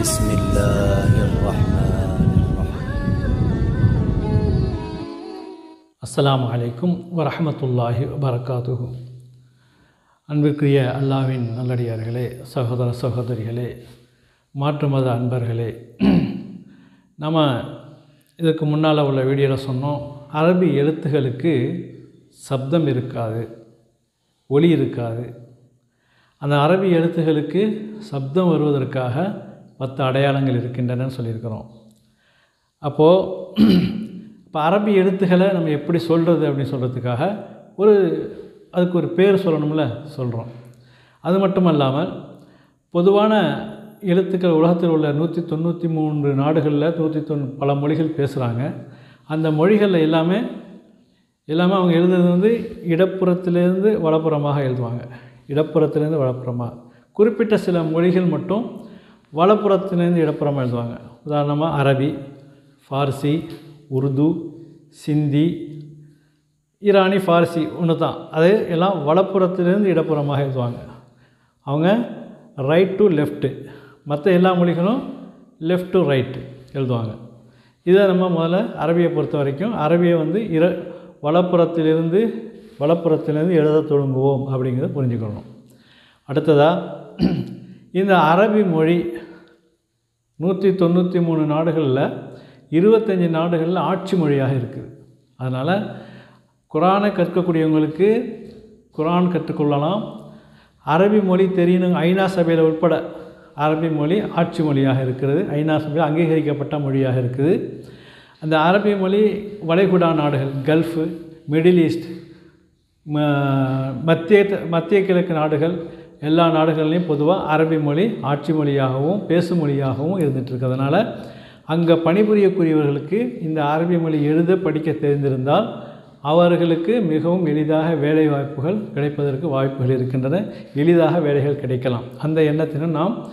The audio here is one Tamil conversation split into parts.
بسم الله الرحمن الرحيم அஸ்ஸலாமு அலைக்கும் வரஹமத்துல்லாஹி வபரகாத்துஹு அன்பிற்குரிய அல்லாவின் நல்லடியார்களே சகோதர சகோதரிகளே மாற்று மத அன்பர்களே நம்ம இதுக்கு முன்னால் உள்ள வீடியோவில் சொன்னோம் அரபி எழுத்துகளுக்கு சப்தம் இருக்காது ஒளி இருக்காது. அந்த அரபி எழுத்துகளுக்கு சப்தம் வருவதற்காக பத்து அடையாளங்கள் இருக்கின்றனன்னு சொல்லியிருக்கிறோம். அப்போது இப்போ அரபி எழுத்துக்களை நம்ம எப்படி சொல்கிறது அப்படின்னு சொல்கிறதுக்காக ஒரு அதுக்கு ஒரு பேர் சொல்லணும்ல சொல்கிறோம் அது மட்டும் இல்லாமல் பொதுவான எழுத்துக்கள் உலகத்தில் உள்ள நூற்றி தொண்ணூற்றி மூன்று நாடுகளில் நூற்றி தொண்ணூ பல மொழிகள் பேசுகிறாங்க அந்த மொழிகளில் எல்லாமே எல்லாமே அவங்க எழுதுறது வந்து இடப்புறத்திலேருந்து வலப்புறமாக எழுதுவாங்க. இடப்புறத்திலேருந்து வலப்புறமாக. குறிப்பிட்ட சில மொழிகள் மட்டும் வலப்புறத்திலேருந்து இடப்புறமாக எழுதுவாங்க. உதாரணமாக அரபி ஃபார்சி உருது சிந்தி ஈரானி ஃபார்சி ஒன்று தான். அது எல்லாம் வலப்புறத்திலேருந்து இடப்புறமாக எழுதுவாங்க. அவங்க ரைட் டு லெஃப்ட்டு மற்ற எல்லா மொழிகளும் லெஃப்ட் டு ரைட்டு எழுதுவாங்க. இதை நம்ம முதல்ல அரபியை பொறுத்த வரைக்கும் அரபியை வந்து இர வலப்புறத்திலிருந்து வலப்புறத்திலிருந்து எழுத தொடங்குவோம் அப்படிங்கிறத புரிஞ்சுக்கணும். அடுத்ததாக இந்த அரபி மொழி நூற்றி தொண்ணூற்றி மூணு நாடுகளில் இருபத்தஞ்சி நாடுகளில் ஆட்சி மொழியாக இருக்குது. அதனால் குரானை கற்கக்கூடியவங்களுக்கு குரான் கற்றுக்கொள்ளலாம். அரபி மொழி தெரியணும் ஐநா சபையில் உட்பட. அரபி மொழி ஆட்சி மொழியாக இருக்கிறது. ஐநா சபையில் அங்கீகரிக்கப்பட்ட மொழியாக இருக்குது. அந்த அரபி மொழி வளைகுடா நாடுகள் கல்ஃபு மிடில் ஈஸ்ட் ம- மத்திய மத்திய கிழக்கு நாடுகள் எல்லா நாடுகள்லையும் பொதுவாக அரபி மொழி ஆட்சி மொழியாகவும் பேசும் மொழியாகவும் இருந்துகிட்டு இருக்கிறதுனால அங்கே பணிபுரியக்கூடியவர்களுக்கு இந்த அரபி மொழி எழுத படிக்க தெரிந்திருந்தால் அவர்களுக்கு மிகவும் எளிதாக வேலை வாய்ப்புகள் கிடைப்பதற்கு வாய்ப்புகள் இருக்கின்றன. எளிதாக வேலைகள் கிடைக்கலாம். அந்த எண்ணத்தினும் நாம்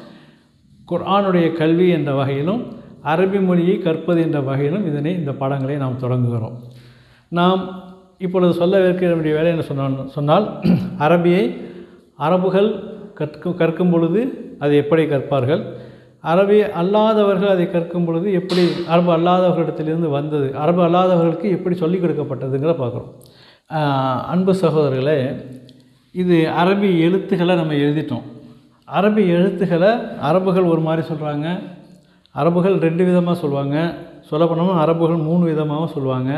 குர்ஆனுடைய கல்வி என்ற வகையிலும் அரபி மொழியை கற்பது என்ற வகையிலும் இதனை இந்த பாடங்களை நாம் தொடங்குகிறோம். நாம் இப்பொழுது சொல்ல வேண்டிய வேலை என்ன சொன்ன சொன்னால் அரபியை அரபுகள் கற்கும் கற்கும் பொழுது அதை எப்படி கற்பார்கள்? அரபி அல்லாதவர்கள் அதை கற்கும் பொழுது எப்படி அரபு அல்லாதவர்களிடத்திலிருந்து வந்தது அரபு அல்லாதவர்களுக்கு எப்படி சொல்லிக் கொடுக்கப்பட்டதுங்கிற பார்க்குறோம். அன்பு சகோதரர்களே இது அரபி எழுத்துக்களை நம்ம எழுதிட்டோம். அரபி எழுத்துக்களை அரபுகள் ஒரு மாதிரி சொல்கிறாங்க அரபுகள் ரெண்டு விதமாக சொல்லுவாங்க சொல்ல போனோம்னா அரபுகள் மூணு விதமாகவும் சொல்லுவாங்க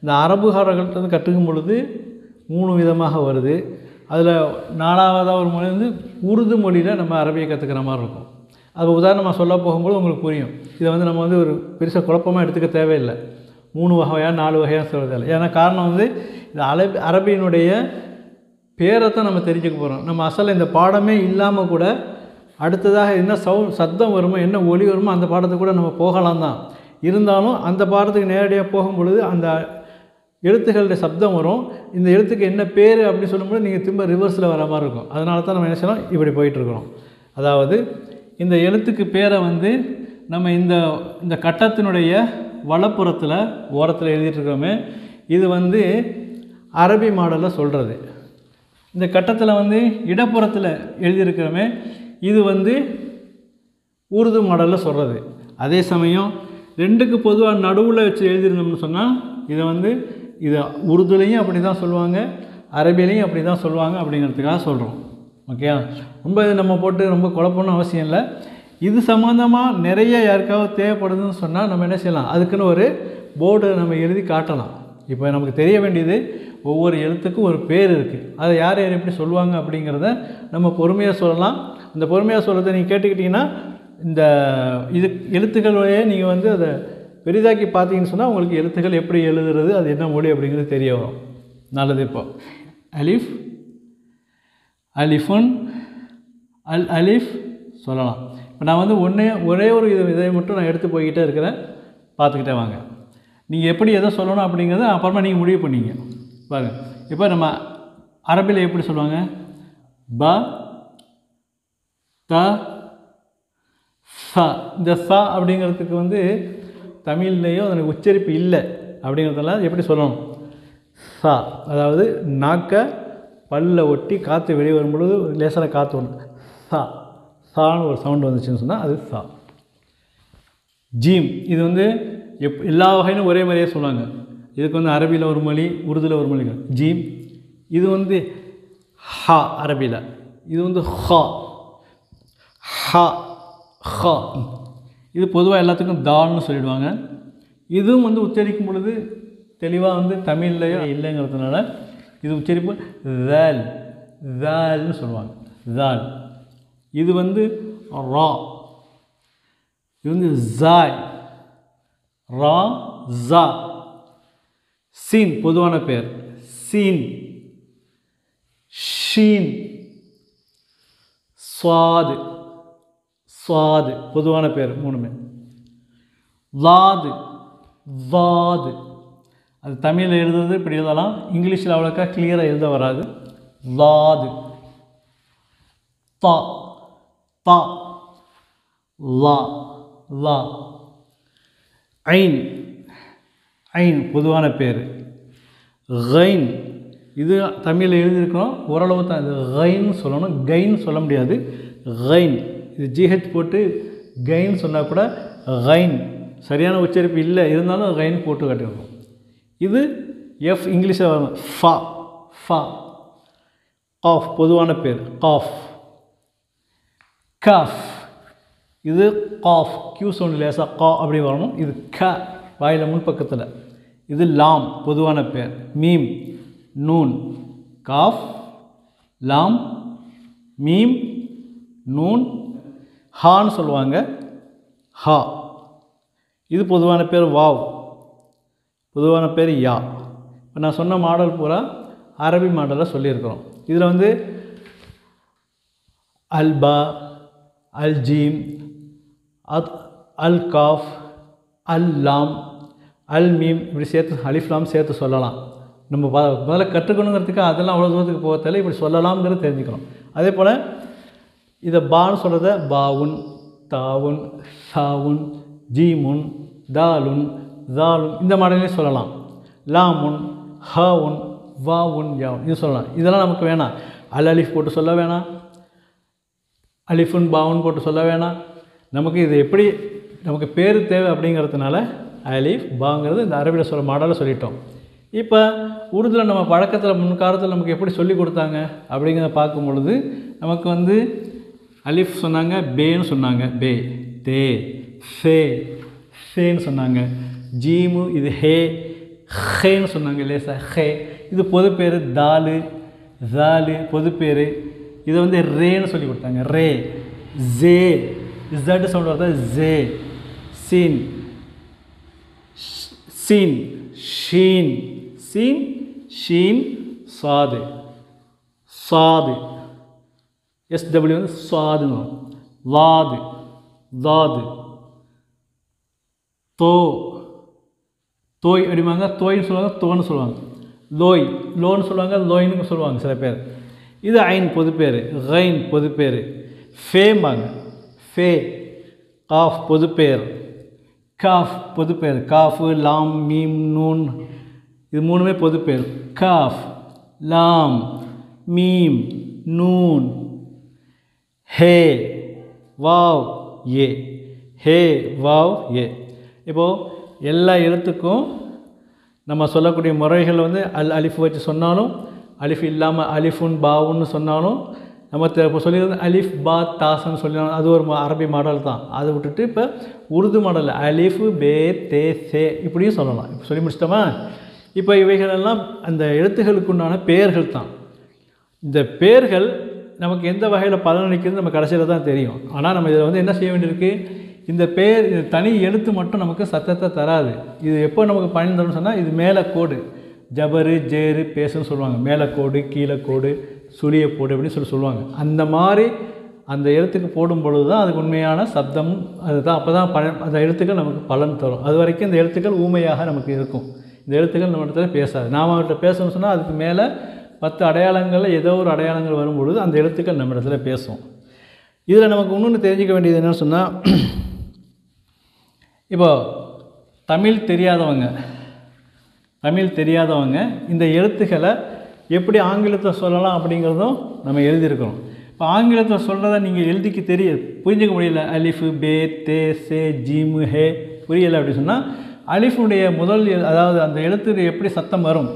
இந்த அரபுகாரர்கள்ட்ட வந்து கற்றுக்கும் பொழுது மூணு விதமாக வருது. அதில் நாலாவதாக ஒரு மொழி வந்து உருது மொழியில் நம்ம அரபியை கற்றுக்கிற மாதிரி இருக்கும். அது உதாரணமாக சொல்ல போகும்போது உங்களுக்கு புரியும். இதை வந்து நம்ம வந்து ஒரு பெருசாக குழப்பமாக எடுத்துக்க தேவையில்லை. மூணு வகையாக நாலு வகையாக சொல்கிறது இல்லை ஏன்னா காரணம் வந்து இந்த அரபி அரபியினுடைய பேரை தான் நம்ம தெரிஞ்சுக்க போகிறோம் நம்ம அசல் இந்த பாடமே இல்லாமல் கூட அடுத்ததாக என்ன சவு சத்தம் வருமோ என்ன ஒலி வருமோ அந்த பாடத்துக்கு கூட நம்ம போகலாம் தான். இருந்தாலும் அந்த பாடத்துக்கு நேரடியாக போகும் பொழுது அந்த எழுத்துக்களுடைய சப்தம் வரும். இந்த எழுத்துக்கு என்ன பேர் அப்படின்னு சொல்லும்போது நீங்கள் திரும்ப ரிவர்ஸில் வர மாதிரி இருக்கும். அதனால தான் நம்ம என்ன செய்யணும் இப்படி போயிட்டுருக்குறோம் அதாவது இந்த எழுத்துக்கு பேரை வந்து நம்ம இந்த இந்த கட்டத்தினுடைய வலப்புறத்தில் ஓரத்தில் எழுதிட்டுருக்கோமே இது வந்து அரபி மாடலில் சொல்கிறது இந்த கட்டத்தில் வந்து இடப்புறத்தில் எழுதியிருக்கிறோமே இது வந்து உருது மாடலில் சொல்கிறது அதே சமயம் ரெண்டுக்கு பொதுவாக நடுவில் வச்சு எழுதியிருந்தோம்னு சொன்னால் இதை வந்து இதை உருதுலையும் அப்படி தான் சொல்லுவாங்க அரபிலையும் அப்படி தான் சொல்லுவாங்க அப்படிங்கிறதுக்காக சொல்கிறோம் ஓகே ரொம்ப இது நம்ம போட்டு ரொம்ப குழப்பம்னு அவசியம் இல்லை. இது சம்மந்தமாக நிறைய யாருக்காவது தேவைப்படுதுன்னு சொன்னால் நம்ம என்ன செய்யலாம்? அதுக்குன்னு ஒரு போர்டு நம்ம எழுதி காட்டலாம். இப்போ நமக்கு தெரிய வேண்டியது ஒவ்வொரு எழுத்துக்கும் ஒரு பேர் இருக்குது அதை யார் யார் எப்படி சொல்லுவாங்க அப்படிங்கிறத நம்ம பொறுமையாக சொல்லலாம். இந்த பொறுமையாக சொல்கிறத நீங்கள் கேட்டுக்கிட்டிங்கன்னா இந்த இது எழுத்துக்களோடய நீங்கள் வந்து அதை பெரிதாக்கி பார்த்தீங்கன்னு சொன்னால் உங்களுக்கு எழுத்துக்கள் எப்படி எழுதுறது அது என்ன மொழி அப்படிங்கிறது தெரிய வரும். நல்லது இப்போ. அலிஃப் அலிஃபுன் அல் அலிஃப் சொல்லலாம். இப்போ நான் வந்து ஒன்றே ஒரே ஒரு இது இதை மட்டும் நான் எடுத்து போய்கிட்டே இருக்கிறேன். பார்த்துக்கிட்டே வாங்க. நீங்கள் எப்படி எதை சொல்லணும் அப்படிங்கிறத அப்புறமா நீங்கள் முடிவு பண்ணீங்க. பாருங்க. இப்போ நம்ம அரபியில் எப்படி சொல்லுவாங்க? ப த ச. இந்த ச அப்படிங்கிறதுக்கு வந்து தமிழ்லேயும் அதனுடைய உச்சரிப்பு இல்லை அப்படிங்கிறதுனால எப்படி சொல்லணும்? சா. அதாவது நாக்கை பல்ல ஒட்டி காற்று வெளியே வரும்பொழுது லேசாக காற்று ஒன்று சா. சான்னு ஒரு சவுண்டு வந்துச்சுன்னு சொன்னால் அது சா. ஜீம். இது வந்து எப் எல்லா வகையிலும் ஒரே மாதிரியே சொல்லுவாங்க. இதுக்கு வந்து அரபியில் ஒரு மொழி உருதுல ஒரு மொழிகள். ஜீம். இது வந்து ஹா அரபியில். இது வந்து ஹா. ஹா ஹா. இது பொதுவாக எல்லாத்துக்கும் தால்னு சொல்லிடுவாங்க. இதுவும் வந்து உச்சரிக்கும் பொழுது தெளிவாக வந்து தமிழ்லையோ இல்லைங்கிறதுனால இது உச்சரிப்பு தால் தால்னு சொல்லுவாங்க. தால் இது வந்து ரா. இது வந்து ஜாய் ரா ஜா. சீன் பொதுவான பெயர் சீன். ஷீன். சுவாது. சுவாது. பொதுவான பேர் மூணுமே. வாது வாது. அது தமிழில் எழுதுறது இப்படி எழுதலாம். இங்கிலீஷில் அவ்வளோக்கா கிளியராக எழுத வராது. வாது தா. தா. லா. லா. ஐன். ஐன் பொதுவான பேர். கைன். இது தமிழில் எழுதியிருக்கிறோம். ஓரளவு தான் இது கைன்னு சொல்லணும். கைன் சொல்ல முடியாது. கைன். இது ஜிஹெச் போட்டு கைன் சொன்னால் கூட கைன். சரியான உச்சரிப்பு இல்லை. இருந்தாலும் கைன் போட்டு காட்டியிருக்கோம். இது எஃப் இங்கிலீஷில் வரணும் ஃபா. ஃபா. காஃப். பொதுவான பேர். காஃப். காஃப். இது காஃப் கியூ சவுண்டு லேசாக கா அப்படி வரணும். இது க வாயில் முன்பக்கத்தில் இது லாம் பொதுவான பேர். மீம் நூன். காஃப் லாம் மீம் நூன். ஹான்னு சொல்லுவாங்க. ஹா. இது பொதுவான பேர் வாவ். பொதுவான பேர் யா. இப்போ நான் சொன்ன மாடல் பூரா அரபி மாடலில் சொல்லியிருக்கிறோம். இதில் வந்து அல்பா அல்ஜீம் அத் அல் காஃப் அல் லாம் அல் மீம் இப்படி சேர்த்து அலிஃப்லாம் சேர்த்து சொல்லலாம். நம்ம ப முதல்ல கற்றுக்கணுங்கிறதுக்கு அதெல்லாம் அவ்வளோ தூரத்துக்கு போக இப்படி சொல்லலாம்ங்கிறது தெரிஞ்சுக்கணும். அதே போல் இதை பான்னு சொல்கிறத பாவுன் தாவுன் சாவுன் ஜீமுன் தாலுன் தாலுன் இந்த மாடலே சொல்லலாம். லாமுன் ஹாவுன் வாவுன் யாவுன் இது சொல்லலாம். இதெல்லாம் நமக்கு வேணாம். அல் அலிஃப் போட்டு சொல்ல வேணாம். அலிஃபுன் பாவுன் போட்டு சொல்ல வேணாம். நமக்கு இது எப்படி நமக்கு பேர் தேவை அப்படிங்கிறதுனால அலீஃப் பாங்கிறது இந்த அரபியில் சொல்ல மாடலில் சொல்லிட்டோம். இப்போ உருதுல நம்ம பழக்கத்தில் முன்காலத்தில் நமக்கு எப்படி சொல்லி கொடுத்தாங்க அப்படிங்கிறத பார்க்கும் பொழுது நமக்கு வந்து அலிஃப் சொன்னாங்க பேன்னு சொன்னாங்க. பே தே ஃபே ஃபேன்னு சொன்னாங்க. ஜீமு இது ஹே ஹேன்னு சொன்னாங்க லேசா. ஹே இது பொது பேர். தாலு ஜாலு பொது பேர். இதை வந்து ரேன்னு சொல்லி கொடுத்தாங்க. ரே ஜே இசட் சவுண்ட் வருது ஜே சீன் சீன் ஷீன் சீன் ஷீன் சாது சாது எஸ்டபிள்யூ வந்து சாதுன்னு வரும். வாது தாது தோ தோய் அப்படிம்பாங்க தோய்னு சொல்லுவாங்க தோன்னு சொல்லுவாங்க. லோய் லோன்னு சொல்லுவாங்க லோயின்னு சொல்லுவாங்க சில பேர். இது ஐன் பொது பேர் பொதுப்பேர். பொது பேர் ஃபேம்பாங்க ஃபே காஃப் பொதுப்பேர் காஃப் பொதுப்பேர் காஃபு லாம் மீம் நூன். இது மூணுமே பொதுப்பேர் காஃப் லாம் மீம் நூன். ஹே வாவ் ஏ. ஹே வாவ் ஏ. இப்போது எல்லா எழுத்துக்கும் நம்ம சொல்லக்கூடிய முறைகள் வந்து அல் அலிஃப் வச்சு சொன்னாலும் அலிஃப் இல்லாமல் அலிஃபுன் பாவுன்னு சொன்னாலும் நம்ம இப்போ சொல்லியிருந்த அலிஃப் பா தாசன்னு சொல்லி அது ஒரு ம- அரபி மாடல் தான். அதை விட்டுட்டு இப்போ உருது மாடல் அலிஃப் பே தே சே இப்படியும் சொல்லலாம். இப்போ சொல்லி முடிச்சிட்டோமா? இப்போ இவைகளெல்லாம் அந்த எழுத்துக்களுக்கு உண்டான பெயர்கள் தான். இந்த பேர்கள் நமக்கு எந்த வகையில் பலனளிக்கிறது நம்ம கடைசியில் தான் தெரியும். ஆனால் நம்ம இதில் வந்து என்ன செய்ய வேண்டியிருக்கு? இந்த பேர் இது தனி எழுத்து மட்டும் நமக்கு சத்தத்தை தராது. இது எப்போ நமக்கு பயன் தரும்னு சொன்னால் இது மேலே கோடு. ஜபரு ஜேரு பேசுன்னு சொல்லுவாங்க. மேலே கோடு கீழே கோடு. சுழியை போடு அப்படின்னு சொல்லி சொல்லுவாங்க. அந்த மாதிரி அந்த எழுத்துக்கு போடும் பொழுது தான் அதுக்கு உண்மையான சப்தம் அதுதான் அப்போ தான் பலன் அந்த எழுத்துக்கள் நமக்கு பலன் தரும். அது வரைக்கும் இந்த எழுத்துக்கள் ஊமையாக நமக்கு இருக்கும். இந்த எழுத்துக்கள் நம்ம இடத்துல பேசாது. நாம் அவர்கிட்ட பேசணும்னு சொன்னால் அதுக்கு மேலே பத்து அடையாளங்களில் ஏதோ ஒரு அடையாளங்கள் வரும்பொழுது அந்த எழுத்துக்கள் நம்ம இடத்துல பேசும். இதில் நமக்கு இன்னொன்று தெரிஞ்சுக்க வேண்டியது என்னென்னு சொன்னால் இப்போ தமிழ் தெரியாதவங்க தமிழ் தெரியாதவங்க இந்த எழுத்துக்களை எப்படி ஆங்கிலத்தை சொல்லலாம் அப்படிங்கிறதும் நம்ம எழுதியிருக்கிறோம் இப்போ ஆங்கிலத்தை சொல்கிறத நீங்கள் எழுதிக்க தெரிய புரிஞ்சுக்க முடியல. அலிஃபு பே தே சே ஜிமு ஹே. புரியலை அப்படி சொன்னால் அலிஃபுடைய முதல் எழு- அதாவது அந்த எழுத்து எப்படி சத்தம் வரும்?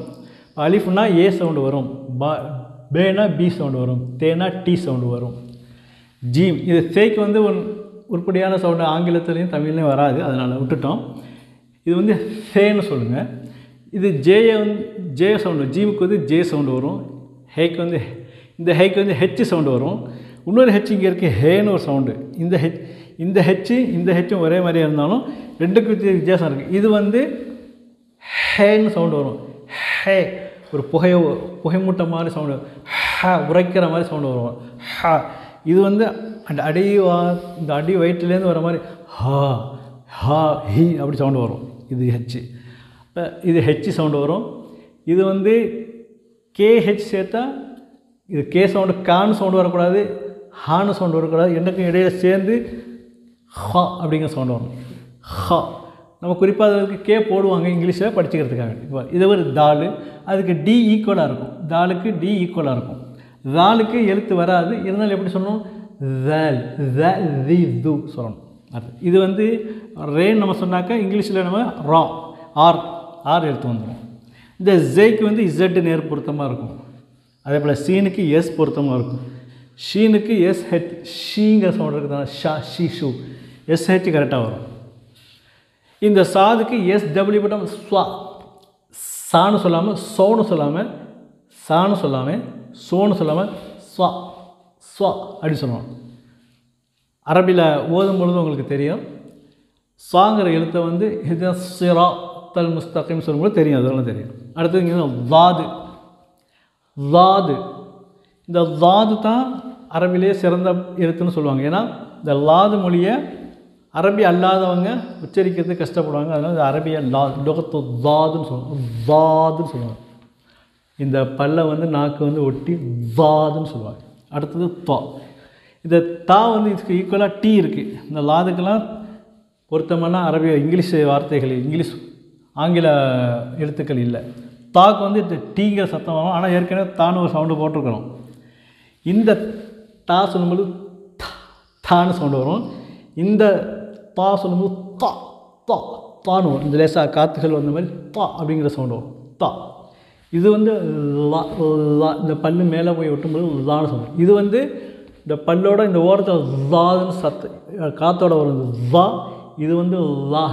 அலிஃப்னா ஏ சவுண்டு வரும். பா பேனா பி சவுண்டு வரும். தேனா டி சவுண்டு வரும். ஜீம் இது சேக்கு வந்து ஒரு உருப்படியான சவுண்டு ஆங்கிலத்துலேயும் தமிழ்லையும் வராது. அதனால் விட்டுட்டோம். இது வந்து சேன்னு சொல்லுங்கள் இது ஜேயை வந்து ஜே சவுண்டு ஜீவுக்கு வந்து ஜே சவுண்டு வரும். ஹேக்கு வந்து இந்த ஹேக்கு வந்து ஹெச் சவுண்டு வரும். இன்னொரு ஹெச் இங்கே இருக்குது ஹேன்னு ஒரு சவுண்டு இந்த ஹெச் இந்த ஹெச்சு இந்த ஹெச்சும் ஒரே மாதிரியாக இருந்தாலும் ரெண்டுக்கு வித்தியாசம் இருக்குது இது வந்து ஹேன்னு சவுண்டு வரும். ஹே ஒரு புகை புகைமூட்டை மாதிரி சவுண்டு ஹ உரைக்கிற மாதிரி சவுண்டு வரும். ஹ இது வந்து அந்த அடி வா இந்த அடி வயிற்றுலேருந்து வர மாதிரி ஹா ஹா ஹி அப்படி சவுண்டு வரும். இது ஹெச்சு இப்போ இது ஹெச் சவுண்டு வரும். இது வந்து கேஹெச் சேர்த்தா இது கே சவுண்டு கான் சவுண்டு வரக்கூடாது ஹான்னு சவுண்டு வரக்கூடாது. ரெண்டுக்கும் இடையில சேர்ந்து ஹா அப்படிங்கிற சவுண்டு வரும். ஹா நம்ம குறிப்பாக அதுக்கு கே போடுவாங்க இங்கிலீஷில் படிச்சுக்கிறதுக்காக. இப்போ இது ஒரு தாலு அதுக்கு டி ஈக்குவலாக இருக்கும். தாலுக்கு டி ஈக்குவலாக இருக்கும். தாலுக்கு எழுத்து வராது. இருந்தாலும் எப்படி சொல்லணும்? தல் த தி து சொல்லணும். அது. இது வந்து ரேன்னு நம்ம சொன்னாக்கா இங்கிலீஷில் நம்ம ரா ஆர் ஆர் எழுத்து வந்துடும். இந்த ஜெய்க்கு வந்து இசட் நேர் பொருத்தமாக இருக்கும். அதே போல் சீனுக்கு எஸ் பொருத்தமாக இருக்கும். ஷீனுக்கு எஸ் ஹெச் ஷீங்கிற சவுண்ட் தான் ஷா ஷீ ஷூ. எஸ் ஹெச் கரெக்டாக வரும். இந்த சாதுக்கு எஸ் டபிள்யூ பட்டம் ஸ்வா சான்னு சொல்லாமல் சோன்னு சொல்லாமல் சான்னு சொல்லாமல் சோன்னு சொல்லாமல் ஸ்வா ஸ்வா அப்படி சொல்லுவோம் அரபியில் ஓதும் பொழுது உங்களுக்கு தெரியும். சாங்கிற எழுத்தை வந்து இது சிரா. சிராத்தல் முஸ்தகிம் சொல்லும்போது தெரியும் அதெல்லாம் தெரியும். அடுத்தது இங்கே வாது. வாது. இந்த வாது தான் அரபிலேயே சிறந்த எழுத்துன்னு சொல்லுவாங்க. ஏன்னா இந்த லாது மொழியை அரபி அல்லாதவங்க உச்சரிக்கிறது கஷ்டப்படுவாங்க. அதனால் இந்த அரபிய லா லோகத்து வாதுன்னு சொல்லுவாங்க. வாதுன்னு சொல்லுவாங்க. இந்த பல்லை வந்து நாக்கு வந்து ஒட்டி வாதுன்னு சொல்லுவாங்க. அடுத்தது தா. இந்த தா வந்து இதுக்கு ஈக்குவலாக டீ இருக்குது இந்த லாதுக்கெல்லாம் பொருத்தமான அரபிய இங்கிலீஷ் வார்த்தைகள் இங்கிலீஷ் ஆங்கில எழுத்துக்கள் இல்லை. தாக்கு வந்து டீங்கிற சத்தம் வரும். ஆனால் ஏற்கனவே தானும் ஒரு சவுண்டு போட்டிருக்கிறோம். இந்த தா சொல்லும்போது தான்னு சவுண்டு வரும். இந்த தா சொல்லும்போது தா தா தானும் வரும். இந்த லேசாக காற்றுகள் வந்த மாதிரி தா அப்படிங்கிற சவுண்டு வரும். தா. இது வந்து லா லா இந்த பல்லு மேலே போய் ஒட்டும்போது லான்னு சொல்லுவோம் இது வந்து இந்த பல்லோட இந்த ஓரத்தில் லான்னு சத்து காத்தோட வரும். இந்த லா இது வந்து லா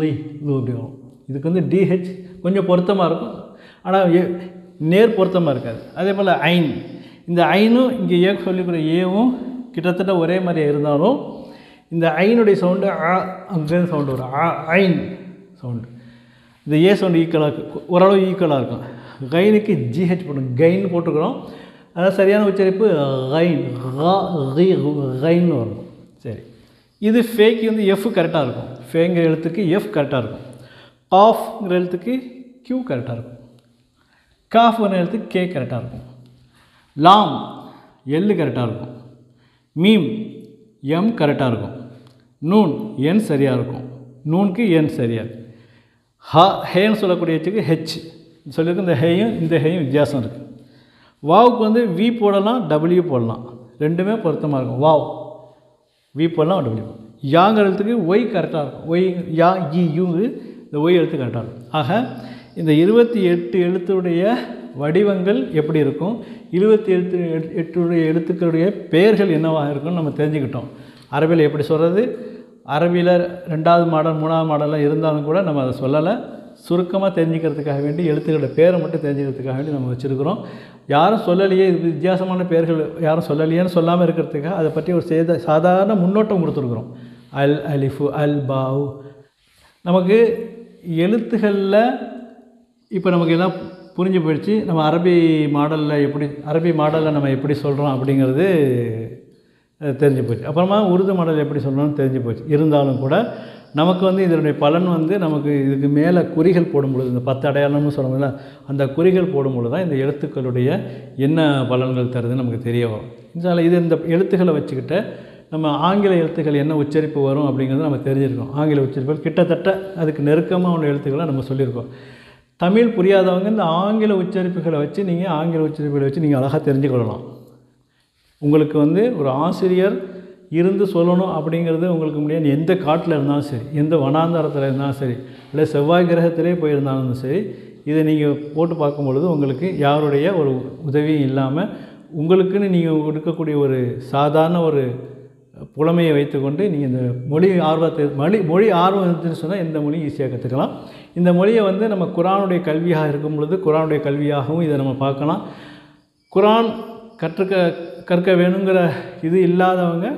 லி இது அப்படி வரும். இதுக்கு வந்து டிஹெச் கொஞ்சம் பொருத்தமாக இருக்கும். ஆனால் ஏ நேர் பொருத்தமாக இருக்காது. அதே போல் ஐன் இந்த ஐனும் இங்கே ஏ சொல்லிக்கிற ஏவும் கிட்டத்தட்ட ஒரே மாதிரியே இருந்தாலும் இந்த ஐனுடைய சவுண்டு ஆ அங்கேருந்து சவுண்டு வரும். ஆ ஐன் சவுண்டு இந்த ஏ சவுண்டு ஈக்குவலாக இருக்கும் ஓரளவு ஈக்குவலாக இருக்கும். கைனுக்கு ஜிஹெச் போடணும். கைன் போட்டுக்கிறோம் அதாவது சரியான உச்சரிப்பு கைன் கைன்னு வரும். சரி. இது ஃபேக்கு வந்து எஃப் கரெக்டாக இருக்கும். ஃபேங்கிற எழுத்துக்கு எஃப் கரெக்டாக இருக்கும். காஃப்ங்கிற எழுத்துக்கு கியூ கரெக்டாக இருக்கும். காஃப்ங்கிற எழுத்துக்கு கே கரெக்டாக இருக்கும். லாம் எல்லு கரெக்டாக இருக்கும். மீம் எம் கரெக்டாக இருக்கும். நூன் என் சரியாக இருக்கும். நூனுக்கு என் சரியாக இருக்கும். ஹா ஹேன்னு சொல்லக்கூடியச்சுக்கு ஹெச் சொல்லியிருக்கு. இந்த ஹேயும் இந்த ஹேயும் வித்தியாசம் இருக்குது வாவுக்கு வந்து வி போடலாம் டபிள்யூ போடலாம். ரெண்டுமே பொருத்தமாக இருக்கும். வாவ் வி போடலாம் டபிள்யூ யாங்கிற ஒய் கரெக்டாக இருக்கும். ஒய் யா இ யூங்கு இந்த ஒய் எழுத்து கரெக்டாக ஆக இந்த இருபத்தி எட்டு எழுத்துடைய வடிவங்கள் எப்படி இருக்கும்? இருபத்தி எழுத்து எட்டுடைய எழுத்துக்களுடைய பெயர்கள் என்னவாக இருக்கும்னு நம்ம தெரிஞ்சுக்கிட்டோம். அரபியில் எப்படி சொல்கிறது அரபியில் ரெண்டாவது மாடல் மூணாவது மாடலாம் இருந்தாலும் கூட நம்ம அதை சொல்லலை. சுருக்கமாக தெரிஞ்சுக்கிறதுக்காக வேண்டி எழுத்துக்களோட பேரை மட்டும் தெரிஞ்சுக்கிறதுக்காக வேண்டி நம்ம வச்சுருக்கிறோம். யாரும் சொல்லலையே இது வித்தியாசமான பேர்கள் யாரும் சொல்லலையேன்னு சொல்லாமல் இருக்கிறதுக்காக அதை பற்றி ஒரு சேத சாதாரண முன்னோட்டம் கொடுத்துருக்குறோம். அல் அலிஃபு அல் பாவ் நமக்கு எழுத்துகளில் இப்போ நமக்கு எல்லாம் புரிஞ்சு போயிடுச்சு. நம்ம அரபி மாடலில் எப்படி அரபி மாடலில் நம்ம எப்படி சொல்கிறோம் அப்படிங்கிறது தெரிஞ்சு போச்சு அப்புறமா உருது மாடல் எப்படி சொல்லணும்னு தெரிஞ்சு போச்சு இருந்தாலும் கூட நமக்கு வந்து இதனுடைய பலன் வந்து நமக்கு இதுக்கு மேலே குறிகள் போடும்பொழுது இந்த பத்து அடையாளம்னு சொல்கிறோம்ல அந்த குறிகள் போடும் பொழுது தான் இந்த எழுத்துக்களுடைய என்ன பலன்கள் தருதுன்னு நமக்கு தெரிய வரும். இதனால் இது இந்த எழுத்துக்களை வச்சுக்கிட்டு நம்ம ஆங்கில எழுத்துக்கள் என்ன உச்சரிப்பு வரும் அப்படிங்கிறது நம்ம தெரிஞ்சிருக்கோம். ஆங்கில உச்சரிப்புகள் கிட்டத்தட்ட அதுக்கு நெருக்கமாக உள்ள எழுத்துக்களை நம்ம சொல்லியிருக்கோம். தமிழ் புரியாதவங்க இந்த ஆங்கில உச்சரிப்புகளை வச்சு நீங்கள் ஆங்கில உச்சரிப்புகளை வச்சு நீங்கள் அழகாக தெரிஞ்சுக்கொள்ளலாம் உங்களுக்கு வந்து ஒரு ஆசிரியர் இருந்து சொல்லணும் அப்படிங்கிறது உங்களுக்கு முடியாது. எந்த காட்டில் இருந்தாலும் சரி எந்த வனாந்தரத்தில் இருந்தாலும் சரி இல்லை செவ்வாய் கிரகத்திலே போயிருந்தாலும் சரி இதை நீங்கள் போட்டு பார்க்கும் பொழுது உங்களுக்கு யாருடைய ஒரு உதவியும் இல்லாமல் உங்களுக்குன்னு நீங்கள் கொடுக்கக்கூடிய ஒரு சாதாரண ஒரு புலமையை வைத்துக்கொண்டு நீங்கள் இந்த மொழி ஆர்வத்தை மொழி மொழி ஆர்வம் இருந்துச்சுன்னு சொன்னால் எந்த மொழியும் ஈஸியாக கற்றுக்கலாம். இந்த மொழியை வந்து நம்ம குரானுடைய கல்வியாக இருக்கும் பொழுது குரானுடைய கல்வியாகவும் இதை நம்ம பார்க்கலாம். குரான் கற்றுக்க கற்க வேணுங்கிற இது இல்லாதவங்க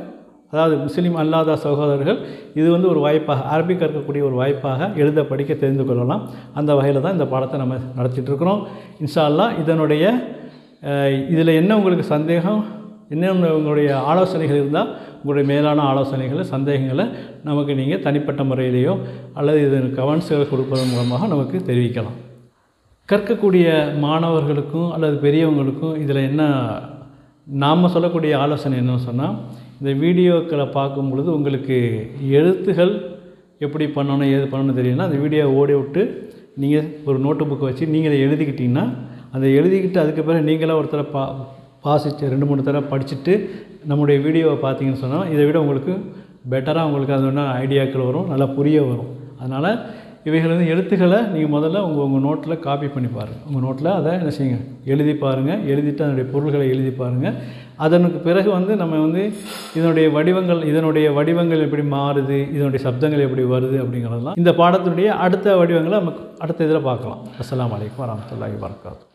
அதாவது முஸ்லீம் அல்லாத சகோதரர்கள் இது வந்து ஒரு வாய்ப்பாக அரபிக் கற்கக்கூடிய ஒரு வாய்ப்பாக எழுத படிக்க தெரிந்து கொள்ளலாம். அந்த வகையில் தான் இந்த பாடத்தை நம்ம நடத்திட்டுருக்குறோம் இன்ஷா அல்லா இதனுடைய இதில் என்ன உங்களுக்கு சந்தேகம்? இன்னும் உங்களுடைய ஆலோசனைகள் இருந்தால் உங்களுடைய மேலான ஆலோசனைகளை சந்தேகங்களை நமக்கு நீங்கள் தனிப்பட்ட முறையிலேயோ அல்லது இது கமெண்ட்ஸ்கள் கொடுப்பதன் மூலமாக நமக்கு தெரிவிக்கலாம். கற்கக்கூடிய மாணவர்களுக்கும் அல்லது பெரியவங்களுக்கும் இதில் என்ன நாம் சொல்லக்கூடிய ஆலோசனை என்னன்னு சொன்னால் இந்த வீடியோக்களை பார்க்கும் பொழுது உங்களுக்கு எழுத்துகள் எப்படி பண்ணணும் ஏது பண்ணணும் தெரியும்னா அந்த வீடியோவை ஓடி விட்டு நீங்கள் ஒரு நோட்டு புக்கை வச்சு நீங்கள் அதை எழுதிக்கிட்டிங்கன்னா அதை எழுதிக்கிட்டு அதுக்கு பிறகு நீங்களாக ஒருத்தரை பா வாசித்து ரெண்டு மூணு தடவை படிச்சுட்டு நம்முடைய வீடியோவை பார்த்தீங்கன்னு சொன்னால் இதை விட உங்களுக்கு பெட்டராக உங்களுக்கு அது ஐடியாக்கள் வரும் நல்லா புரிய வரும். அதனால் இவைகள் வந்து எழுத்துக்களை நீங்கள் முதல்ல உங்கள் உங்கள் நோட்டில் காப்பி பண்ணி பாருங்கள் உங்கள் நோட்டில் அதை என்ன செய்யுங்க? எழுதி பாருங்கள் எழுதிட்டு அதனுடைய பொருள்களை எழுதி பாருங்கள் அதனுக்கு பிறகு வந்து நம்ம வந்து இதனுடைய வடிவங்கள் இதனுடைய வடிவங்கள் எப்படி மாறுது இதனுடைய சப்தங்கள் எப்படி வருது அப்படிங்கிறதெல்லாம் இந்த பாடத்தினுடைய அடுத்த வடிவங்களை நமக்கு அடுத்த இதில் பார்க்கலாம். அஸ்லாம் வலைக்கம் வரமத்துல்லாஹி வரகாத்து